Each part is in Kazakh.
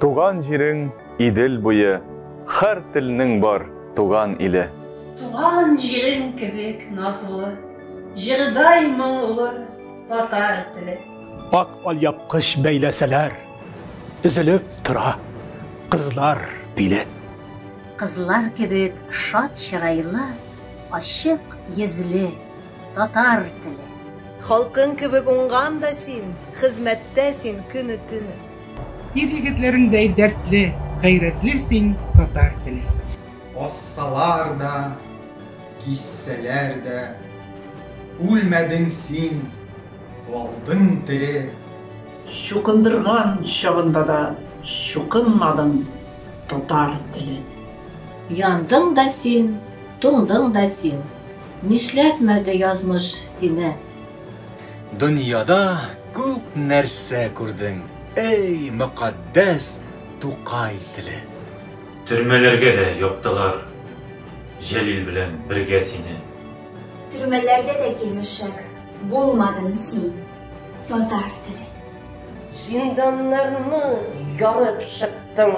Туган җирең Идел буе, һәр телнең бар туган иле. Туган җирең кебек назлы, җырдай моңлы татар теле. Ак алъяпкыч бәйләсәләр, өзелеп тора кызлар биле. Кызлар кебек шат чырайлы, ачык йөзле татар теле. Халкың кебек уңган да син, хезмәттә син көне дәртле, гайрәтле син татар теле. Ассалар да, киссәләр дә, үлмәдең син, калдың тере. Шукындырган чагында да шукынмадың татар теле. Яндың да син, туңдың да син. Нишләтмәде язмыш сине. Дөньяда күп нәрсә күрдең, эй мөкаддәс Тукай теле. Төрмәләргә дә яптылар. Җәлил белән бергә сине. Төрмәләргә дә килмешәк, булмадың син, татар теле. Зинданнарны ярып чыктың,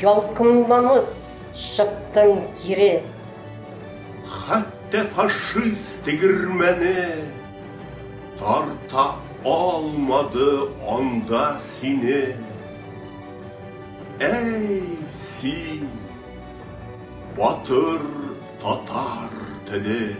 ялкынланып чыктың кире. Хәтта фашист тегермәне тарта almadı onda sini. Ey sin, batır Tatar dedi.